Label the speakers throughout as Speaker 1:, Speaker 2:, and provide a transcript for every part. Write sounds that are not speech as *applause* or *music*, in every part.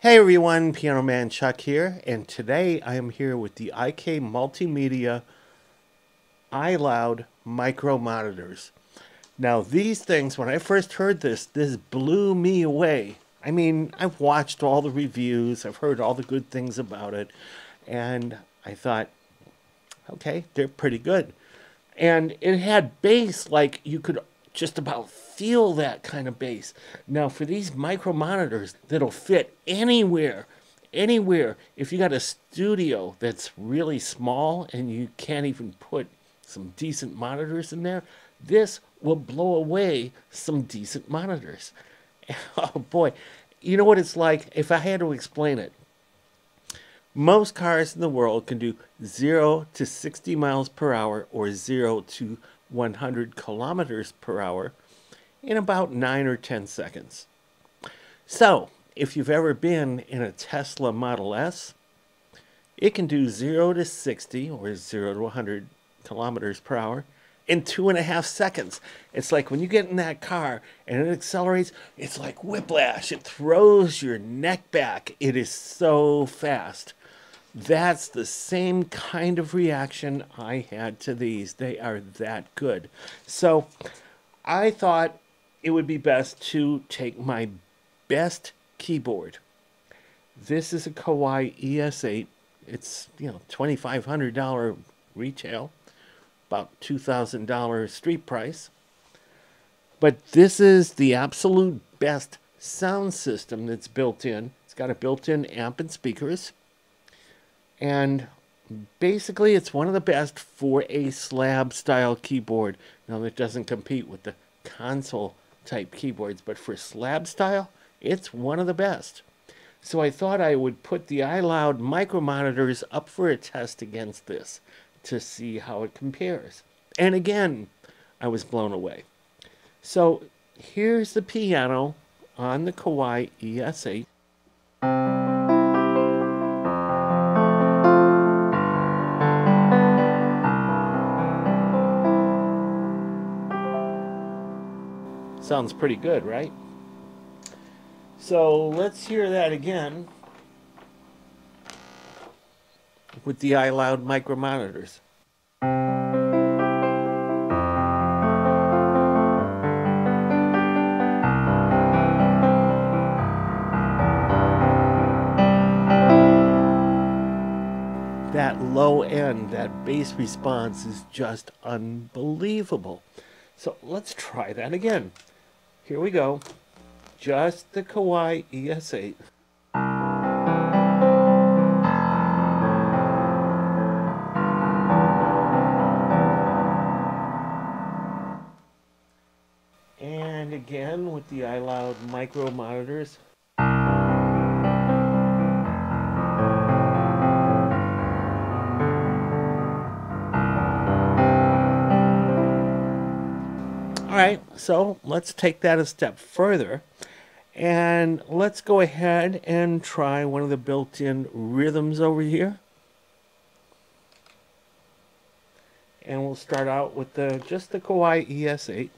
Speaker 1: Hey everyone, Piano Man Chuck here, and today I am here with the IK Multimedia iLoud micro monitors. Now these things, when I first heard this, this blew me away. I mean, I've watched all the reviews, I've heard all the good things about it, and I thought, okay, they're pretty good. And it had bass like you could just about feel that kind of bass. Now, for these micro monitors that'll fit anywhere, anywhere, if you got a studio that's really small and you can't even put some decent monitors in there, this will blow away some decent monitors. *laughs* Oh boy, you know what it's like? If I had to explain it, most cars in the world can do 0 to 60 miles per hour or 0 to 100 kilometers per hour in about 9 or 10 seconds. So, if you've ever been in a Tesla Model S, it can do 0 to 60 or 0 to 100 kilometers per hour in two and a half seconds. It's like when you get in that car and it accelerates, it's like whiplash. It throws your neck back. It is so fast. That's the same kind of reaction I had to these. They are that good. So I thought it would be best to take my best keyboard. This is a Kawai ES8. It's, you know, $2,500 retail, about $2,000 street price. But this is the absolute best sound system that's built in. It's got a built in amp and speakers. And basically, it's one of the best for a slab style keyboard. Now, it doesn't compete with the console type keyboards, but for slab style, it's one of the best. So I thought I would put the iLoud micro monitors up for a test against this to see how it compares. And again, I was blown away. So here's the piano on the Kawai ES8. Sounds pretty good, right? So let's hear that again with the iLoud micromonitors. That low end, that bass response is just unbelievable. So let's try that again. Here we go. Just the Kawai ES8. And again with the iLoud micro monitors. So let's take that a step further and let's go ahead and try one of the built-in rhythms over here. And we'll start out with the just the Kawai ES8.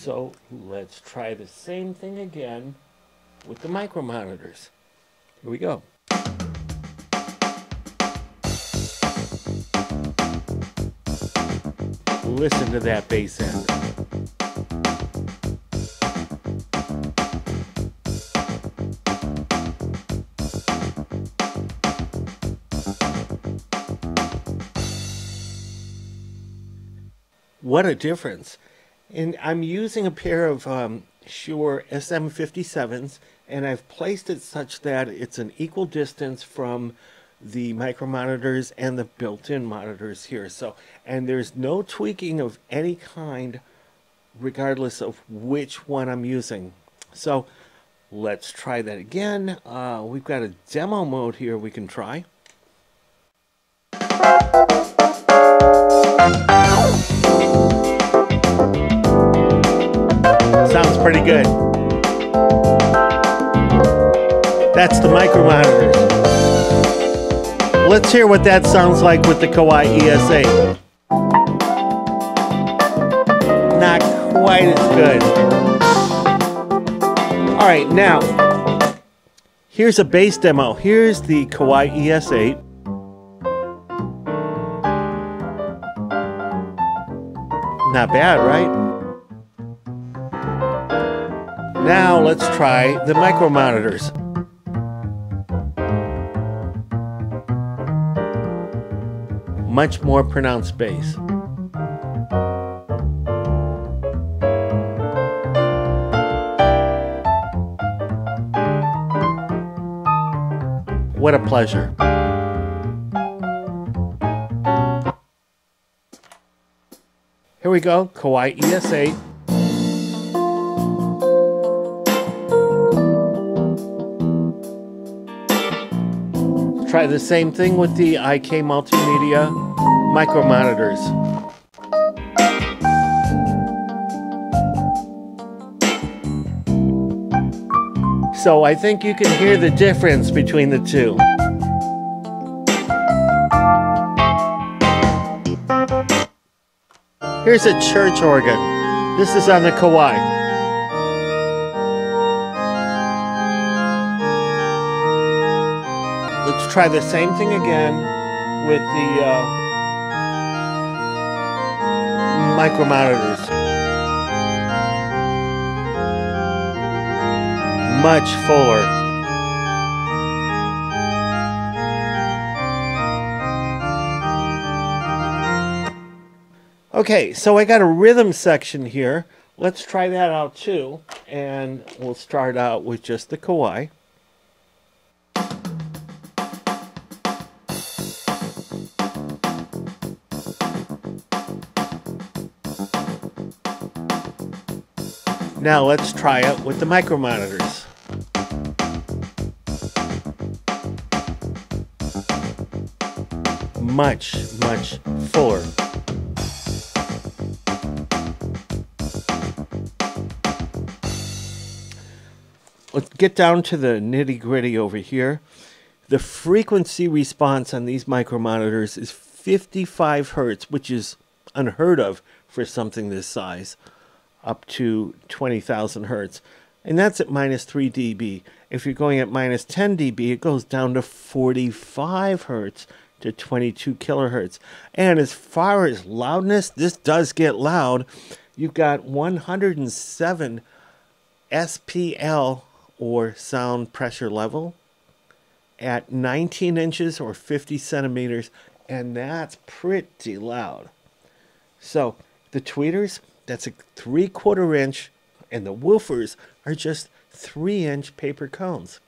Speaker 1: So let's try the same thing again with the micromonitors. Here we go. Listen to that bass end. What a difference. And I'm using a pair of um, Shure SM57s, and I've placed it such that it's an equal distance from the micro monitors and the built-in monitors here. So, and there's no tweaking of any kind, regardless of which one I'm using. So, let's try that again. Uh, we've got a demo mode here we can try. Good. That's the micro monitors. Let's hear what that sounds like with the Kawai ES8. Not quite as good. All right, now, here's a bass demo. Here's the Kawai ES8. Not bad, right? Now let's try the micro monitors. Much more pronounced bass. What a pleasure. Here we go, Kawai ES8. Try the same thing with the IK Multimedia micro monitors. So I think you can hear the difference between the two. Here's a church organ. This is on the Kawai. Let's try the same thing again with the uh, micro monitors. Much fuller. Okay, so I got a rhythm section here. Let's try that out too. And we'll start out with just the Kawai. Now let's try it with the micro monitors. Much, much fuller. let's get down to the nitty gritty over here. The frequency response on these micro monitors is 55 hertz, which is unheard of for something this size, up to 20,000 hertz. And that's at minus 3 dB. If you're going at minus 10 dB, it goes down to 45 hertz to 22 kilohertz. And as far as loudness, this does get loud. You've got 107 SPL or sound pressure level at 19 inches or 50 centimeters, and that's pretty loud. So the tweeters, that's a three quarter inch, and the woofers are just three inch paper cones.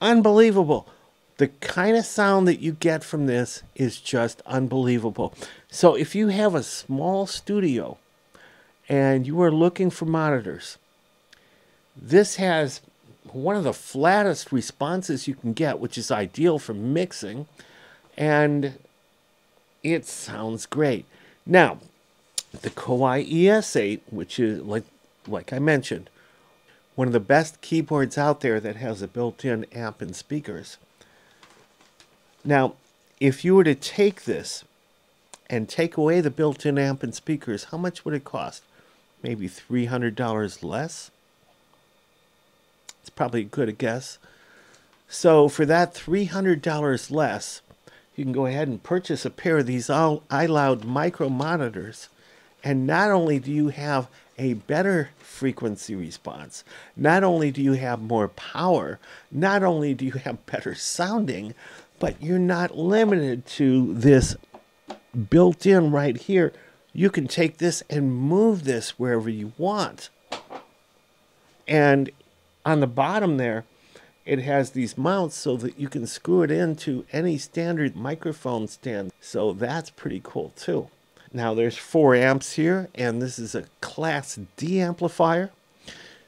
Speaker 1: Unbelievable. The kind of sound that you get from this is just unbelievable. So if you have a small studio and you are looking for monitors, this has one of the flattest responses you can get, which is ideal for mixing, and it sounds great. Now, the Kawai ES8, which is like like I mentioned, one of the best keyboards out there that has a built-in amp and speakers. Now, if you were to take this and take away the built-in amp and speakers, how much would it cost? Maybe $300 less? It's probably a good a guess. So for that $300 less, you can go ahead and purchase a pair of these iLoud micro monitors. And not only do you have a better frequency response, not only do you have more power, not only do you have better sounding, but you're not limited to this built in right here. You can take this and move this wherever you want. And on the bottom there, it has these mounts so that you can screw it into any standard microphone stand. So that's pretty cool too. Now there's four amps here, and this is a Class D amplifier.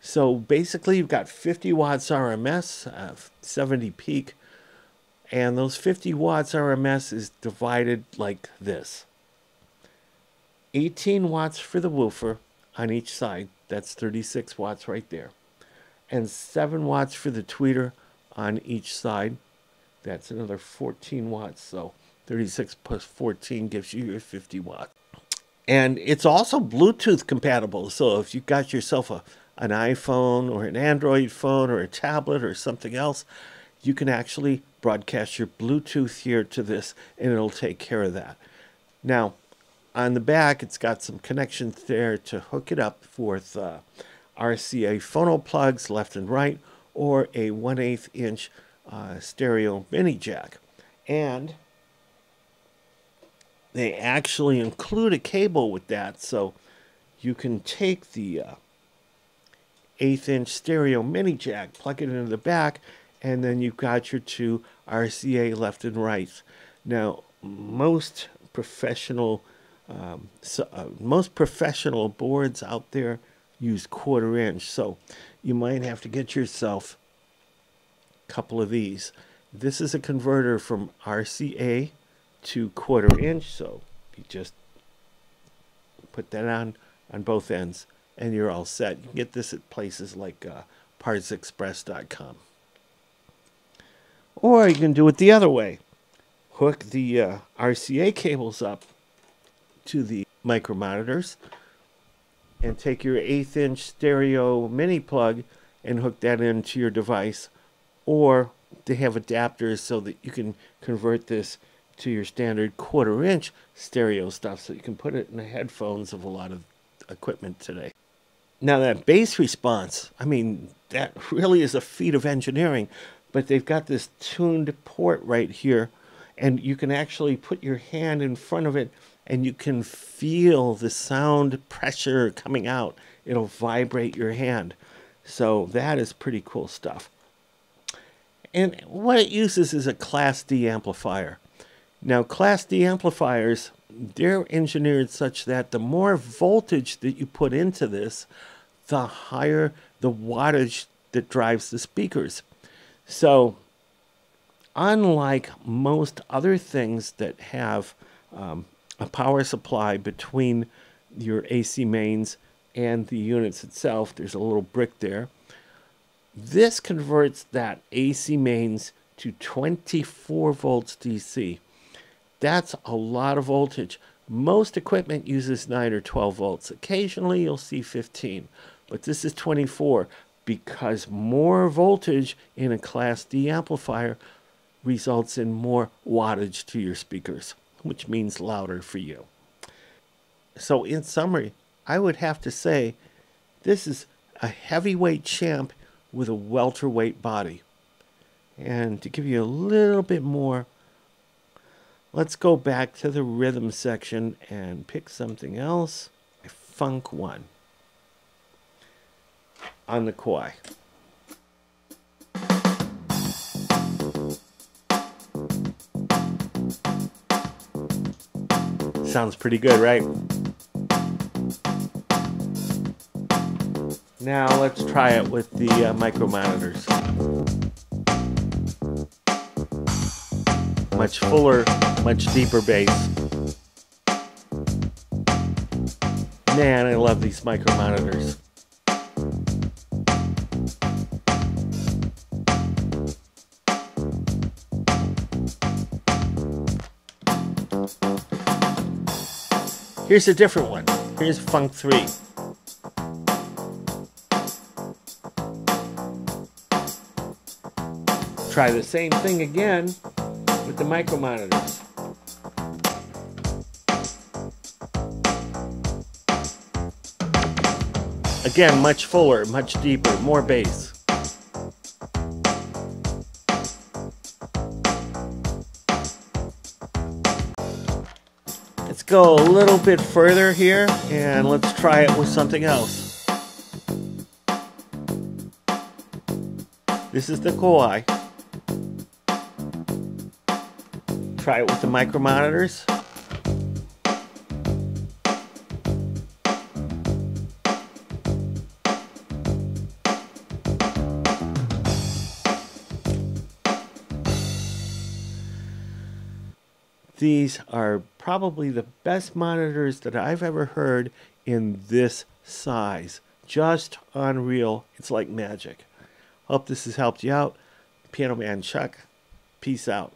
Speaker 1: So basically you've got 50 watts RMS, uh, 70 peak, and those 50 watts RMS is divided like this. 18 watts for the woofer on each side, That's 36 watts right there. And 7 watts for the tweeter on each side. That's another 14 watts. So 36 plus 14 gives you your 50 watts. And it's also Bluetooth compatible. So if you got yourself a, an iPhone or an Android phone or a tablet or something else, you can actually broadcast your Bluetooth here to this and it'll take care of that. Now, on the back, it's got some connections there to hook it up with uh, RCA phono plugs left and right or a 1 8 inch uh, stereo mini jack. And they actually include a cable with that, so you can take the uh, eighth inch stereo mini jack, plug it into the back, and then you've got your two RCA left and right. Now, most professional um, so, uh, most professional boards out there use quarter inch, so you might have to get yourself a couple of these. This is a converter from RCA to quarter inch, so you just put that on on both ends and you're all set. You can get this at places like uh, partsexpress.com. Or you can do it the other way. Hook the uh, RCA cables up to the micro monitors and take your eighth inch stereo mini plug and hook that into your device. Or they have adapters so that you can convert this to your standard quarter inch stereo stuff so you can put it in the headphones of a lot of equipment today. Now, that bass response, I mean, that really is a feat of engineering, but they've got this tuned port right here, and you can actually put your hand in front of it and you can feel the sound pressure coming out. It'll vibrate your hand. So, that is pretty cool stuff. And what it uses is a Class D amplifier. Now, Class D amplifiers, they're engineered such that the more voltage that you put into this, the higher the wattage that drives the speakers. So, unlike most other things that have um, a power supply between your AC mains and the units itself, there's a little brick there. This converts that AC mains to 24 volts DC. That's a lot of voltage. Most equipment uses 9 or 12 volts. Occasionally you'll see 15, but this is 24 because more voltage in a Class D amplifier results in more wattage to your speakers, which means louder for you. So, in summary, I would have to say this is a heavyweight champ with a welterweight body. And to give you a little bit more Let's go back to the rhythm section and pick something else. A funk 1 on the Kawai. Sounds pretty good, right? Now let's try it with the uh, micro monitors. Much fuller, much deeper bass. Man, I love these micro monitors. Here's a different one. Here's Funk 3. Try the same thing again the micro monitors. Again, much fuller, much deeper, more bass. Let's go a little bit further here and let's try it with something else. This is the Kawai. Try it with the micro monitors. These are probably the best monitors that I've ever heard in this size. Just unreal. It's like magic. Hope this has helped you out. Piano Man Chuck, peace out.